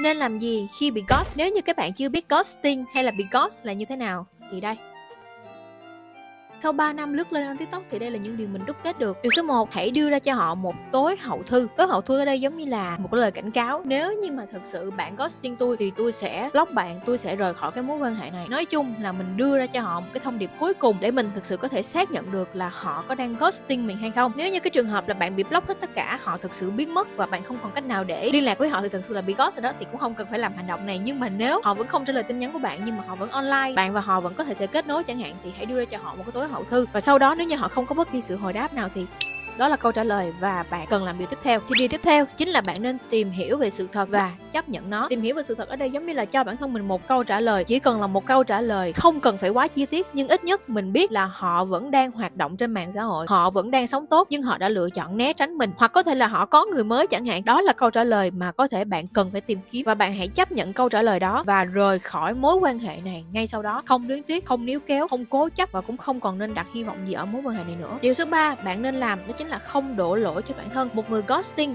Nên làm gì khi bị ghost? Nếu như các bạn chưa biết ghosting hay là bị ghost là như thế nào thì đây sau 3 năm lướt lên trên TikTok thì đây là những điều mình đúc kết được. Điều số 1, hãy đưa ra cho họ một tối hậu thư. Tối hậu thư ở đây giống như là một cái lời cảnh cáo. Nếu như mà thật sự bạn ghosting tôi thì tôi sẽ block bạn, tôi sẽ rời khỏi cái mối quan hệ này. Nói chung là mình đưa ra cho họ một cái thông điệp cuối cùng để mình thực sự có thể xác nhận được là họ có đang ghosting mình hay không. Nếu như cái trường hợp là bạn bị block hết tất cả, họ thực sự biến mất và bạn không còn cách nào để liên lạc với họ thì thực sự là bị ghost rồi đó thì cũng không cần phải làm hành động này. Nhưng mà nếu họ vẫn không trả lời tin nhắn của bạn nhưng mà họ vẫn online, bạn và họ vẫn có thể sẽ kết nối chẳng hạn thì hãy đưa ra cho họ một cái tối hậu thư. Và sau đó nếu như họ không có bất kỳ sự hồi đáp nào thì đó là câu trả lời và bạn cần làm điều tiếp theo. Thì điều tiếp theo chính là bạn nên tìm hiểu về sự thật và chấp nhận nó. Tìm hiểu về sự thật ở đây giống như là cho bản thân mình một câu trả lời. Chỉ cần là một câu trả lời, không cần phải quá chi tiết, nhưng ít nhất mình biết là họ vẫn đang hoạt động trên mạng xã hội. Họ vẫn đang sống tốt, nhưng họ đã lựa chọn né tránh mình. Hoặc có thể là họ có người mới chẳng hạn. Đó là câu trả lời mà có thể bạn cần phải tìm kiếm. Và bạn hãy chấp nhận câu trả lời đó và rời khỏi mối quan hệ này ngay sau đó. Không luyến tiếc, không níu kéo, không cố chấp và cũng không còn nên đặt hy vọng gì ở mối quan hệ này nữa. Điều số 3 bạn nên làm đó chính chính là không đổ lỗi cho bản thân. Một người ghosting